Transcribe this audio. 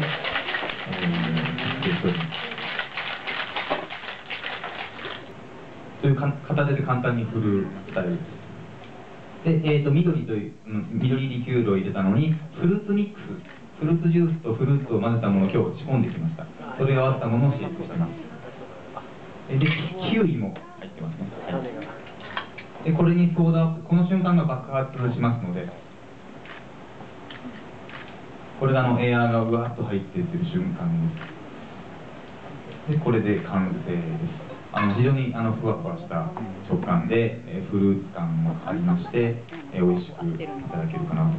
えー、しておりますというか形で簡単に振るスタイルですで、えー、と緑という、うん、緑リキュールを入れたのにフルーツミックス。フルーツジュースとフルーツを混ぜたものを今日仕込んできました。それを合わせたものをシェイクしてますえでキウイも入ってますね、でこれにソーダこの瞬間が爆発しますのでこれがあのエアーがうわっと入っていってる瞬間ですでこれで完成です。あの非常にあのふわふわした食感で、えフルーツ感もありまして、え美味しくいただけるかなと。